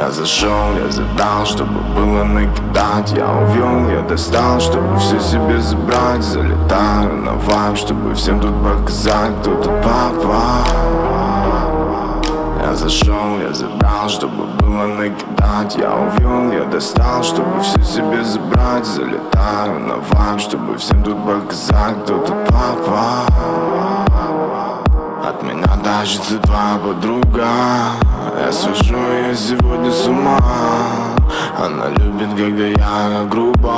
Я зашел, я задал, чтобы было накидать. Я увел, я достал, чтобы все себе забрать. Залетаю на вайп, чтобы всем тут показать, кто тут папа. Я зашел, я забрал, чтобы было накидать. Я увел, я достал, чтобы все себе забрать. Залетаю на вайп, чтобы всем тут показать, кто тут папа. От меня тащится твоя подруга Я свожу ее сегодня с ума. Она любит, когда я грубо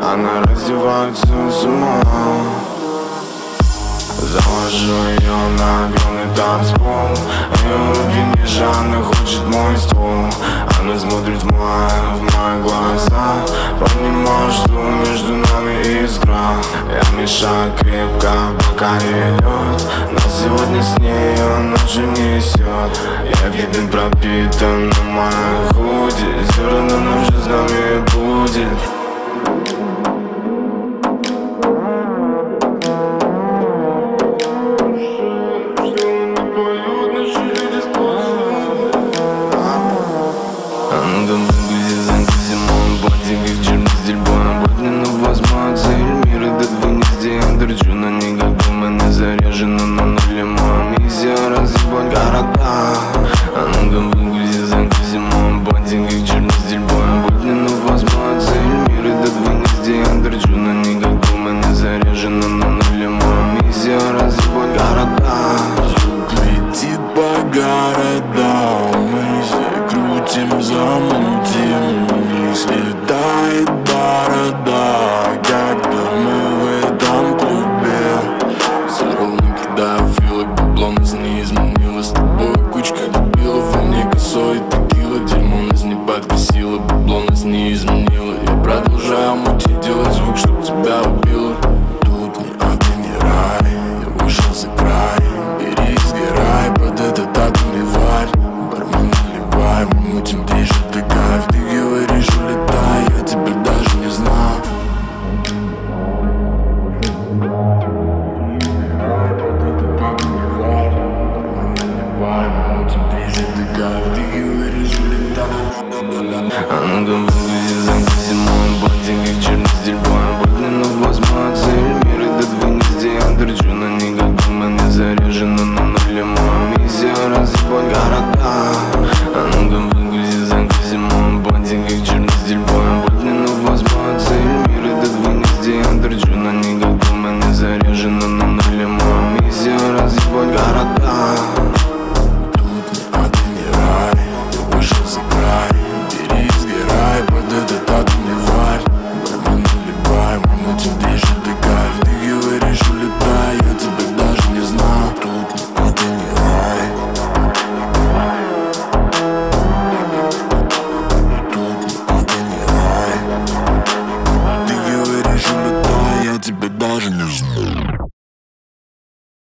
Она раздевается с ума. Завожу ее на огромный танцпол. Ее руки ниже, хочет мой ствол Она смотрит в мои, в мои глаза. Понимаю, что между нами искра. Я мешаю крепко, ей лед Но сегодня с ней он ночью несет Я виден пропитан на моей худи Зерна нам же с нами будет. А ну-ка Я торчу на ней, как бы мене заряжено на нуле Моя миссия разъебать города. А ну-ка выгрузи, загрузи мой боди Как черный бой Будни возьму цель Мир этот вынести Я торчу на ней, как бы мене заряжено на нуле Моя миссия разъебать города. Летит по городам Мы крутим, замутим продолжаю мутить, делать звук, чтоб тебя убило. Тут ада, ни рай, я вышел за край. Бери и сгорай под этот атомный вайб Бармен наливай, мы мутим ближе ты кайф. Ты говоришь улетай, я тебя даже не знаю. Ты говоришь